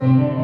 Mm-hmm.